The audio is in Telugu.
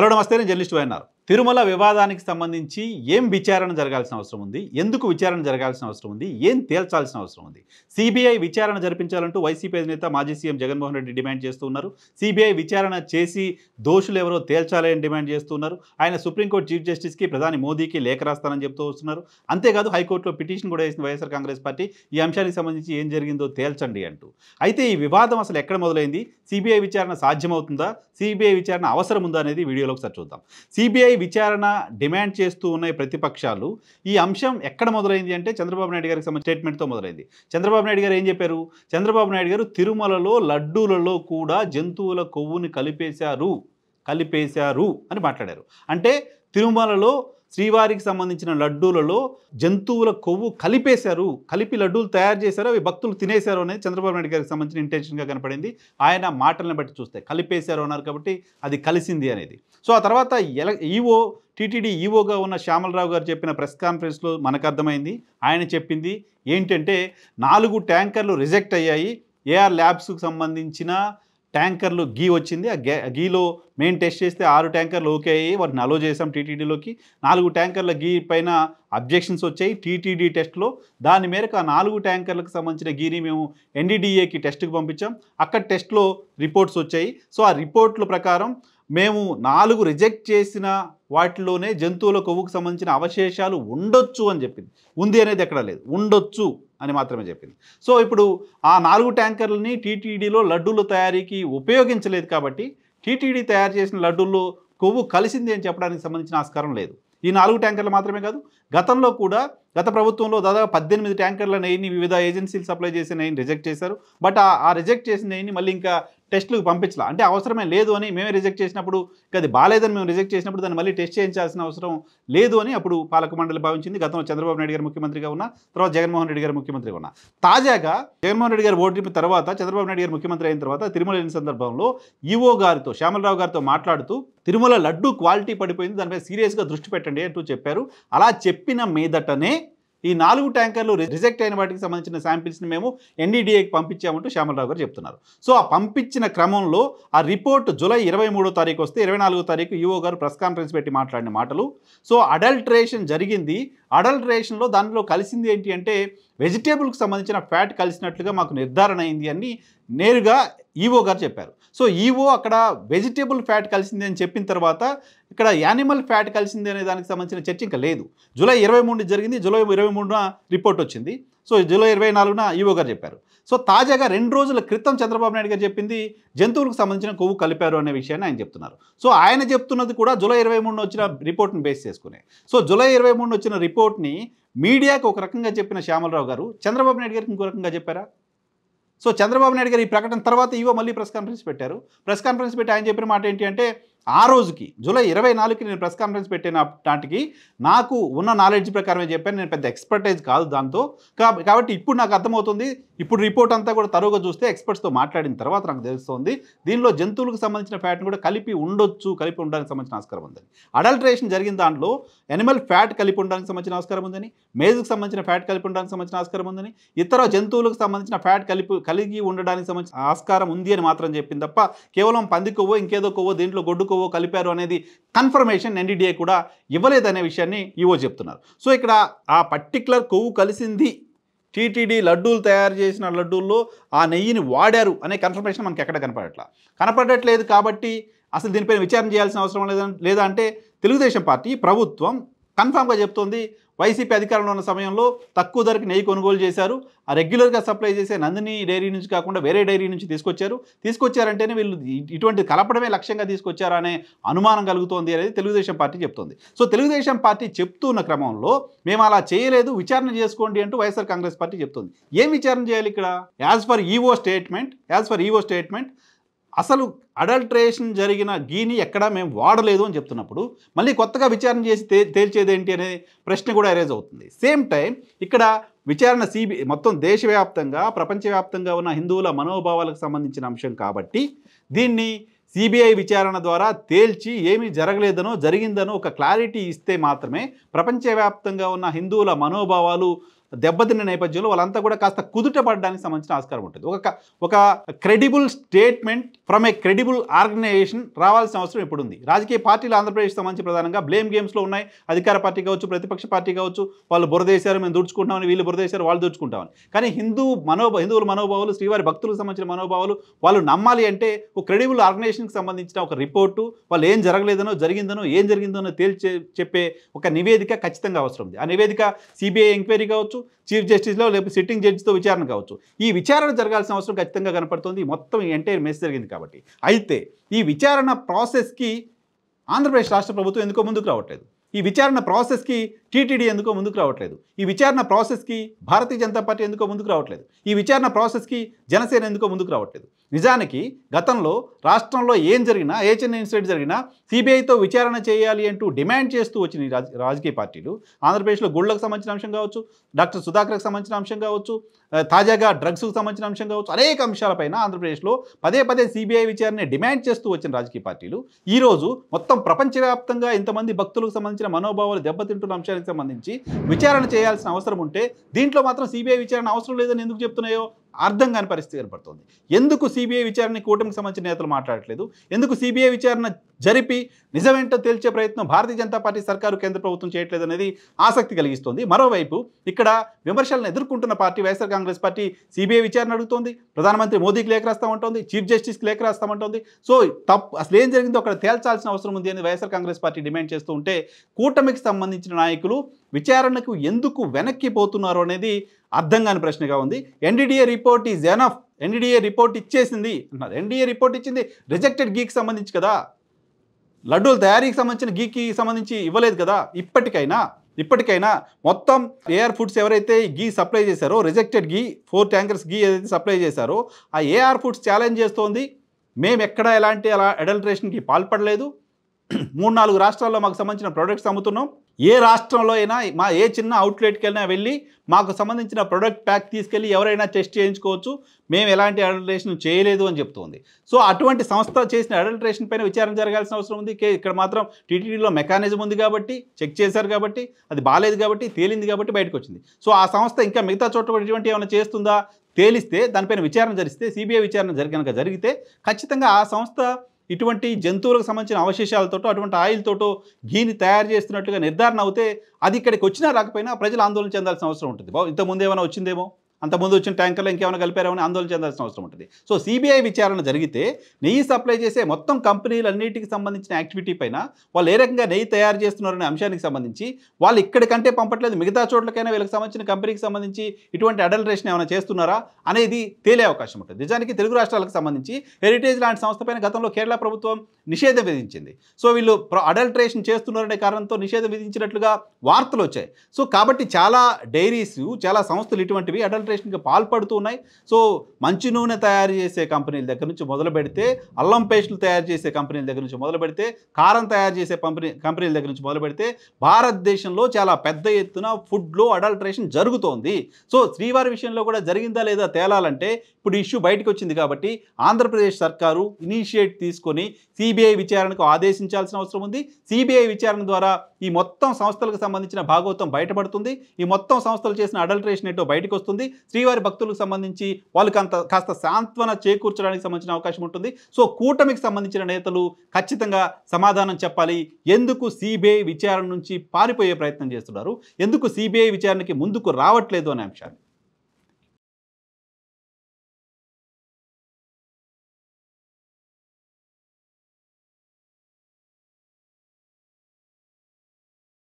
హలో నమస్తే నేను జర్నలిస్ట్ వైఎన్ఆర్ తిరుమల వివాదానికి సంబంధించి ఏం విచారణ జరగాల్సిన అవసరం ఉంది? ఎందుకు విచారణ జరగాల్సిన అవసరం ఉంది? ఏం తేల్చాల్సిన అవసరం ఉంది? సిబిఐ విచారణ జరిపించాలంటూ వైసీపీ అధినేత మాజీ సీఎం జగన్మోహన్ రెడ్డి డిమాండ్ చేస్తున్నారు సిబిఐ విచారణ చేసి దోషులు ఎవరో తేల్చాలి అని డిమాండ్ చేస్తున్నారు ఆయన సుప్రీంకోర్టు చీఫ్ జస్టిస్కి ప్రధాని మోదీకి లేఖ రాస్తానని చెప్తూ వస్తున్నారు. అంతేకాదు హైకోర్టులో పిటిషన్ కూడా వేసిన వైఎస్ఆర్ కాంగ్రెస్ పార్టీ. ఈ అంశానికి సంబంధించి ఏం జరిగిందో తేల్చండి అంటూ. అయితే ఈ వివాదం అసలు ఎక్కడ మొదలైంది? సిబిఐ విచారణ సాధ్యమవుతుందా? సిబిఐ విచారణ అవసరం ఉందా అనేది వీడియోలో ఒకసారి చూద్దాం. సిబిఐ విచారణ డిమాండ్ చేస్తూ ఉన్నాయి ప్రతిపక్షాలు. ఈ అంశం ఎక్కడ మొదలైంది అంటే చంద్రబాబు నాయుడు గారికి సంబంధించిన స్టేట్మెంట్తో మొదలైంది. చంద్రబాబు నాయుడు గారు ఏం చెప్పారు? చంద్రబాబు నాయుడు గారు తిరుమలలో లడ్డూలలో కూడా జంతువుల కొవ్వుని కలిపేశారు. కలిపేశారు అని మాట్లాడారు. అంటే తిరుమలలో శ్రీవారికి సంబంధించిన లడ్డూలలో జంతువుల కొవ్వు కలిపేశారు. కలిపి లడ్డూలు తయారు చేశారు. అవి భక్తులు తినేశారు అనేది చంద్రబాబు నాయుడు గారికి సంబంధించిన ఇంటెన్షన్గా కనపడింది. ఆయన మాటలను బట్టి చూస్తే కలిపేశారు అన్నారు కాబట్టి అది కలిసింది అనేది. సో ఆ తర్వాత ఎల ఈవో టీటీడీ ఈవోగా ఉన్న శ్యామలరావు గారు చెప్పిన ప్రెస్ కాన్ఫరెన్స్లో మనకు అర్థమైంది. ఆయన చెప్పింది ఏంటంటే నాలుగు ట్యాంకర్లు రిజెక్ట్ అయ్యాయి. ఏఆర్ ల్యాబ్స్కు సంబంధించిన ట్యాంకర్లు గీ వచ్చింది. ఆ గే గీలో మెయిన్ టెస్ట్ చేస్తే ఆరు ట్యాంకర్లు ఓకే అయ్యి వాటిని అలో చేసాం టీటీడీలోకి. నాలుగు ట్యాంకర్ల గీ పైన అబ్జెక్షన్స్ వచ్చాయి టీటీడీ టెస్ట్లో. దాని మేరకు ఆ నాలుగు ట్యాంకర్లకు సంబంధించిన గీని మేము ఎన్డీడీఏకి టెస్ట్కి పంపించాం. అక్కడ టెస్ట్లో రిపోర్ట్స్ వచ్చాయి. సో ఆ రిపోర్ట్ల ప్రకారం మేము నాలుగు రిజెక్ట్ చేసిన వాటిలోనే జంతువుల కొవ్వుకు సంబంధించిన అవశేషాలు ఉండొచ్చు అని చెప్పింది. ఉంది అనేది ఎక్కడ లేదు. ఉండొచ్చు. అని మాత్రమే చెప్పింది. సో ఇప్పుడు ఆ నాలుగు ట్యాంకర్లని టీటీడీలో లడ్డూల తయారీకి ఉపయోగించలేదు కాబట్టి టీటీడీ తయారు చేసిన లడ్డూల్లో కొవ్వు కలిసింది అని చెప్పడానికి సంబంధించిన ఆస్కారం లేదు. ఈ నాలుగు ట్యాంకర్లు మాత్రమే కాదు గతంలో కూడా గత ప్రభుత్వంలో దాదాపు పద్దెనిమిది ట్యాంకర్ల నెయ్యిని వివిధ ఏజెన్సీలు సప్లై చేసిన నెయ్యిని రిజెక్ట్ చేశారు. బట్ ఆ రిజెక్ట్ చేసిన నెయ్యిని మళ్ళీ ఇంకా టెస్టులకు పంపించాల. అంటే అవసరమే లేదు అని మేమే రిజెక్ట్ చేసినప్పుడు అది బాగాలేదని మేము రిజెక్ట్ చేసినప్పుడు దాన్ని మళ్ళీ టెస్ట్ చేయించాల్సిన అవసరం లేదు అని అప్పుడు పాలక మండలి భావించింది. గతంలో చంద్రబాబు నాయుడు గారు ముఖ్యమంత్రిగా ఉన్న తర్వాత జగన్మోహన్ రెడ్డి గారు ముఖ్యమంత్రిగా ఉన్న. తాజాగా జగన్మోహన్ రెడ్డి గారు ఓడిపోయిన తర్వాత చంద్రబాబు నాయుడు గారు ముఖ్యమంత్రి అయిన తర్వాత తిరుమల వెళ్ళిన సందర్భంలో ఈవో గారితో శ్యామలరావు గారితో మాట్లాడుతూ తిరుమల లడ్డు క్వాలిటీ పడిపోయింది. దానిపై సీరియస్గా దృష్టి పెట్టండి అంటూ చెప్పారు. అలా చెప్పిన మీదటనే ఈ నాలుగు ట్యాంకర్లు రిజెక్ట్ అయిన వాటికి సంబంధించిన శాంపిల్స్ని మేము ఎన్డీడీఏకి పంపించామంటూ శ్యామలరావు గారు చెప్తున్నారు. సో ఆ పంపించిన క్రమంలో ఆ రిపోర్ట్ జూలై ఇరవై మూడో తారీఖు వస్తే ఇరవై నాలుగో తారీఖు ఈవో గారు ప్రెస్ కాన్ఫరెన్స్ పెట్టి మాట్లాడిన మాటలు. సో అడల్ట్రేషన్ జరిగింది. అడల్ట్రేషన్లో దానిలో కలిసింది ఏంటి అంటే వెజిటేబుల్కి సంబంధించిన ఫ్యాట్ కలిసినట్లుగా మాకు నిర్ధారణ అయింది అని నేరుగా ఈవో గారు చెప్పారు. సో ఈవో అక్కడ వెజిటేబుల్ ఫ్యాట్ కలిసింది అని చెప్పిన తర్వాత ఇక్కడ యానిమల్ ఫ్యాట్ కలిసింది అనే దానికి సంబంధించిన చర్చ ఇంకా లేదు. జూలై ఇరవై మూడు జరిగింది. జూలై ఇరవై మూడున రిపోర్ట్ వచ్చింది. సో జూలై ఇరవై నాలుగున ఈవో గారు చెప్పారు. సో తాజాగా రెండు రోజుల క్రితం చంద్రబాబు నాయుడు గారు చెప్పింది జంతువులకు సంబంధించిన కొవ్వు కలిపారు అనే విషయాన్ని ఆయన చెప్తున్నారు. సో ఆయన చెప్తున్నది కూడా జూలై ఇరవై మూడున వచ్చిన రిపోర్ట్ని బేస్ చేసుకునే. సో జూలై ఇరవై మూడున వచ్చిన రిపోర్ట్ని మీడియాకు ఒక రకంగా చెప్పిన శ్యామలరావు గారు చంద్రబాబు నాయుడు గారికి ఇంకో రకంగా చెప్పారా? సో చంద్రబాబు నాయుడు గారు ఈ ప్రకటన తర్వాత ఇవో మళ్ళీ ప్రెస్ కాన్ఫరెన్స్ పెట్టారు. ప్రెస్ కాన్ఫరెన్స్ పెట్టి ఆయన చెప్పిన మాట ఏంటి అంటే ఆ రోజుకి జూలై ఇరవై నాలుగుకి నేను ప్రెస్ కాన్ఫరెన్స్ పెట్టిన నాటికి నాకు ఉన్న నాలెడ్జ్ ప్రకారమే చెప్పాను. నేను పెద్ద ఎక్స్పర్టైజ్ కాదు దాంతో. కాబట్టి ఇప్పుడు నాకు అర్థమవుతుంది. ఇప్పుడు రిపోర్ట్ అంతా కూడా తరువుగా చూస్తే ఎక్స్పర్ట్స్తో మాట్లాడిన తర్వాత నాకు తెలుస్తుంది. దీనిలో జంతువులకు సంబంధించిన ఫ్యాట్ని కూడా కలిపి ఉండొచ్చు కలిపి ఉండడానికి సంబంధించిన ఆస్కారం ఉందని. అడల్ట్రేషన్ జరిగిన దాంట్లో ఎనిమల్ ఫ్యాట్ కలిపి ఉండడానికి సంబంధించిన ఆస్కారం ఉందని. మేజుకు సంబంధించిన ఫ్యాట్ కలిపి ఉండడానికి సంబంధించిన ఆస్కారం ఉందని. ఇతర జంతువులకు సంబంధించిన ఫ్యాట్ కలిపి కలిగి ఉండడానికి సంబంధించిన ఆస్కారం ఉంది అని మాత్రం చెప్పింది తప్ప కేవలం పంది కొవ్వో ఇంకేదో కొవ్వో దీంట్లో గొడ్డు కొవ్వో కలిపారు అనేది కన్ఫర్మేషన్ ఎన్డీడీఏ కూడా ఇవ్వలేదనే విషయాన్ని ఈవో చెప్తున్నారు. సో ఇక్కడ ఆ పర్టికులర్ కొవ్వు కలిసింది టీటీడీ లడ్డూలు తయారు చేసిన లడ్డూల్లో ఆ నెయ్యిని వాడారు అనే కన్ఫర్మేషన్ మనకి ఎక్కడ కనపడట్లా. కనపడట్లేదు కాబట్టి అసలు దీనిపైన విచారణ చేయాల్సిన అవసరం లేదా లేదా అంటే తెలుగుదేశం పార్టీ ప్రభుత్వం కన్ఫామ్గా చెప్తోంది వైసీపీ అధికారంలో ఉన్న సమయంలో తక్కువ ధరకు నెయ్యి కొనుగోలు చేశారు. ఆ రెగ్యులర్గా సప్లై చేసే నందిని డైరీ నుంచి కాకుండా వేరే డైరీ నుంచి తీసుకొచ్చారు. తీసుకొచ్చారంటేనే వీళ్ళు ఇటువంటి కలపడమే లక్ష్యంగా తీసుకొచ్చారనే అనే అనుమానం కలుగుతోంది అనేది తెలుగుదేశం పార్టీ చెప్తోంది. సో తెలుగుదేశం పార్టీ చెప్తున్న క్రమంలో మేము అలా చేయలేదు విచారణ చేసుకోండి అంటూ వైఎస్ఆర్ కాంగ్రెస్ పార్టీ చెప్తుంది. ఏం విచారణ చేయాలి ఇక్కడ? As per EO statement as per EO statement అసలు అడల్ట్రేషన్ జరిగిన గీని ఎక్కడా మేము వాడలేదు అని చెప్తున్నప్పుడు మళ్ళీ కొత్తగా విచారణ చేసి తే తేల్చేది ఏంటి అనే ప్రశ్న కూడా ఎరేజ్ అవుతుంది. సేమ్ టైం ఇక్కడ విచారణ సిబి మొత్తం దేశవ్యాప్తంగా ప్రపంచవ్యాప్తంగా ఉన్న హిందువుల మనోభావాలకు సంబంధించిన అంశం కాబట్టి దీన్ని సిబిఐ విచారణ ద్వారా తేల్చి ఏమీ జరగలేదనో జరిగిందనో ఒక క్లారిటీ ఇస్తే మాత్రమే ప్రపంచవ్యాప్తంగా ఉన్న హిందువుల మనోభావాలు దెబ్బతిన్న నేపథ్యంలో వాళ్ళంతా కూడా కాస్త కుదుట పడడానికి సంబంధించిన ఆస్కారం ఉంటుంది. ఒక ఒక credible statement from a credible organisation రావాల్సిన అవసరం ఇప్పుడు ఉంది రాజకీయ పార్టీలు ఆంధ్రప్రదేశ్ సంబంధించి ప్రధానంగా బ్లేమ్ గేమ్స్లో ఉన్నాయి. అధికార పార్టీ కావచ్చు ప్రతిపక్ష పార్టీ కావచ్చు వాళ్ళు బురదేశారు మేము దూడ్చుకుంటామని వీళ్ళు బురదేశారు వాళ్ళు దూడ్చుకుంటామని. కానీ హిందూ మనోభా హిందువుల మనోభావాలు శ్రీవారి భక్తులకు సంబంధించిన మనోభావాలు వాళ్ళు నమ్మాలి అంటే ఒక క్రెడిబుల్ ఆర్గనైజేషన్కి సంబంధించిన ఒక రిపోర్టు వాళ్ళు ఏం జరగలేదనో జరిగిందనో ఏం జరిగిందనో తేల్చి చెప్పే ఒక నివేదిక ఖచ్చితంగా అవసరం ఉంది. ఆ నివేదిక సిబిఐ ఎంక్వైరీ కావచ్చు చీఫ్ జస్టిస్లో లేకపోతే సిట్టింగ్ జడ్జితో విచారణ కావచ్చు. ఈ విచారణ జరగాల్సిన అవసరం ఖచ్చితంగా కనపడుతుంది. మొత్తం ఎంటైర్ మెస్ జరిగింది కాబట్టి. అయితే ఈ విచారణ ప్రాసెస్కి ఆంధ్రప్రదేశ్ రాష్ట్ర ప్రభుత్వం ఎందుకో ముందుకు రావట్లేదు. ఈ విచారణ ప్రాసెస్కి టీటీడీ ఎందుకో ముందుకు రావట్లేదు. ఈ విచారణ ప్రాసెస్కి భారతీయ జనతా పార్టీ ఎందుకో ముందుకు రావట్లేదు. ఈ విచారణ ప్రాసెస్కి జనసేన ఎందుకో ముందుకు రావట్లేదు. నిజానికి గతంలో రాష్ట్రంలో ఏం జరిగినా ఏ చిన్న ఇన్సిడెంట్ జరిగినా సిబిఐతో విచారణ చేయాలి అంటూ డిమాండ్ చేస్తూ వచ్చిన రాజ- రాజకీయ పార్టీలు ఆంధ్రప్రదేశ్లో గుళ్ళకు సంబంధించిన అంశం కావచ్చు డాక్టర్ సుధాకర్కి సంబంధించిన అంశం కావచ్చు తాజాగా డ్రగ్స్కు సంబంధించిన అంశం కావచ్చు అనేక అంశాలపైన ఆంధ్రప్రదేశ్లో పదే పదే సిబిఐ విచారణ డిమాండ్ చేస్తూ వచ్చిన రాజకీయ పార్టీలు ఈరోజు మొత్తం ప్రపంచవ్యాప్తంగా ఇంతమంది భక్తులకు సంబంధించిన మనోభావాలు దెబ్బతింటున్న అంశాలు సంబంధించి విచారణ చేయాల్సిన అవసరం ఉంటే దీంట్లో మాత్రం సిబిఐ విచారణ అవసరం లేదని ఎందుకు చెప్తున్నాయో అర్థం కాని పరిస్థితి ఏర్పడుతుంది. ఎందుకు సిబిఐ విచారణ కూటమికి సంబంధించిన నేతలు మాట్లాడట్లేదు? ఎందుకు సిబిఐ విచారణ జరిపి నిజమేంటో తేల్చే ప్రయత్నం భారతీయ జనతా పార్టీ సర్కారు కేంద్ర ప్రభుత్వం చేయట్లేదు అనేది ఆసక్తి కలిగిస్తుంది. మరోవైపు ఇక్కడ విమర్శలను ఎదుర్కొంటున్న party YSR Congress party CBI విచారణ అడుగుతోంది. ప్రధానమంత్రి మోదీకి లేఖ రాస్తామంటోంది చీఫ్ జస్టిస్కి లేఖ రాస్తామంటోంది సో తప్పు అసలు ఏం జరిగిందో అక్కడ తేల్చాల్సిన అవసరం ఉంది అని వైఎస్ఆర్ కాంగ్రెస్ పార్టీ డిమాండ్ చేస్తూ ఉంటే కూటమికి సంబంధించిన నాయకులు విచారణకు ఎందుకు వెనక్కి పోతున్నారు అనేది అర్థం కాని ప్రశ్నగా ఉంది. NDDA report is enough NDDA report ఇచ్చేసింది. అన్నారు. ఎన్డీఏ రిపోర్ట్ ఇచ్చింది రిజెక్టెడ్ గీకి సంబంధించి కదా. లడ్డూల తయారీకి సంబంధించిన గీకి సంబంధించి ఇవ్వలేదు కదా. ఇప్పటికైనా ఇప్పటికైనా మొత్తం ఏఆర్ ఫుడ్స్ ఎవరైతే గీ సప్లై చేశారో rejected ghee four tankers ghee ఏదైతే సప్లై చేశారో ఆ ఏఆర్ ఫుడ్స్ ఛాలెంజ్ చేస్తోంది. మేము ఎక్కడ ఎలాంటి అలా అడల్ట్రేషన్కి పాల్పడలేదు. మూడు నాలుగు రాష్ట్రాల్లో మాకు సంబంధించిన ప్రొడక్ట్స్ అమ్ముతున్నాం. ఏ రాష్ట్రంలో అయినా మా ఏ చిన్న అవుట్లెట్కి వెళ్ళినా వెళ్ళి మాకు సంబంధించిన ప్రొడక్ట్ ప్యాక్ తీసుకెళ్ళి ఎవరైనా టెస్ట్ చేయించుకోవచ్చు. మేము ఎలాంటి అడల్ట్రేషన్ చేయలేదు అని చెప్తోంది. సో అటువంటి సంస్థ చేసిన అడల్ట్రేషన్ పైన విచారణ జరగాల్సిన అవసరం ఉంది. ఇక్కడ మాత్రం టీటీడీలో మెకానిజం ఉంది కాబట్టి చెక్ చేశారు కాబట్టి అది బాగాలేదు కాబట్టి తేలింది కాబట్టి బయటకు వచ్చింది. సో ఆ సంస్థ ఇంకా మిగతా చోట్ల కూడా ఇటువంటి ఏమైనా చేస్తుందా? తేలిస్తే దానిపైన విచారణ జరిస్తే సిబిఐ విచారణ జరిగిన జరిగితే ఖచ్చితంగా ఆ సంస్థ ఇటువంటి జంతువులకు సంబంధించిన అవశేషాలతోటో అటువంటి ఆయిల్తోటో ఘీని తయారు చేస్తున్నట్లుగా నిర్ధారణ అవుతే అది ఇక్కడికి వచ్చినా రాకపోయినా ప్రజలు ఆందోళన చెందాల్సిన అవసరం ఉంటుంది. బా ఇంతకుముందు ఏమైనా వచ్చిందేమో? అంతకుముందు వచ్చిన ట్యాంకర్లో ఇంకేమైనా కలిపారేమో ఆందోళన చెందాల్సిన అవసరం ఉంటుంది. సో సిబిఐ విచారణ జరిగితే నెయ్యి సప్లై చేసే మొత్తం కంపెనీలన్నిటికి సంబంధించిన యాక్టివిటీ పైన వాళ్ళు ఏ రకంగా నెయ్యి తయారు చేస్తున్నారనే అంశానికి సంబంధించి వాళ్ళు ఇక్కడికంటే పంపట్లేదు మిగతా చోట్లకైనా వీళ్ళకి సంబంధించిన కంపెనీకి సంబంధించి ఇటువంటి అడల్ట్రేషన్ ఏమైనా చేస్తున్నారా అనేది తేలే అవకాశం ఉంటుంది. నిజానికి తెలుగు రాష్ట్రాలకు సంబంధించి హెరిటేజ్ లాంటి సంస్థపైన గతంలో కేరళ ప్రభుత్వం నిషేధం విధించింది. సో వీళ్ళు అడల్ట్రేషన్ చేస్తున్నారనే కారణంతో నిషేధం విధించినట్లుగా వార్తలు వచ్చాయి సో కాబట్టి చాలా డైరీస్ చాలా సంస్థలు ఇటువంటివి అడల్ట్రేషన్కి పాల్పడుతూ ఉన్నాయి. సో మంచి నూనె తయారు చేసే కంపెనీల దగ్గర నుంచి మొదలు పెడితే అల్లం పేస్టులు తయారు చేసే కంపెనీల దగ్గర నుంచి మొదలు పెడితే కారం తయారు చేసే కంపెనీ కంపెనీల దగ్గర నుంచి మొదలు పెడితే భారతదేశంలో చాలా పెద్ద ఎత్తున ఫుడ్లో అడల్ట్రేషన్ జరుగుతోంది. సో శ్రీవారి విషయంలో కూడా జరిగిందా లేదా తేలాలంటే ఇప్పుడు ఇష్యూ బయటకు వచ్చింది కాబట్టి ఆంధ్రప్రదేశ్ సర్కారు ఇనిషియేట్ తీసుకొని సిబిఐ విచారణకు ఆదేశించాల్సిన అవసరం ఉంది. సిబిఐ విచారణ ద్వారా ఈ మొత్తం సంస్థలకు సంబంధించిన భాగవతం బయటపడుతుంది. ఈ మొత్తం సంస్థలు చేసిన అడల్టరేషన్ ఏంటో బయటకు వస్తుంది శ్రీవారి భక్తులకు సంబంధించి వాళ్ళకి అంత కాస్త సాంత్వన చేకూర్చడానికి సంబంధించిన అవకాశం ఉంటుంది. సో కూటమికి సంబంధించిన నేతలు ఖచ్చితంగా సమాధానం చెప్పాలి. ఎందుకు సిబిఐ విచారణ నుంచి పారిపోయే ప్రయత్నం చేస్తున్నారు? ఎందుకు సిబిఐ విచారణకి ముందుకు రావట్లేదు అనే అంశాన్ని?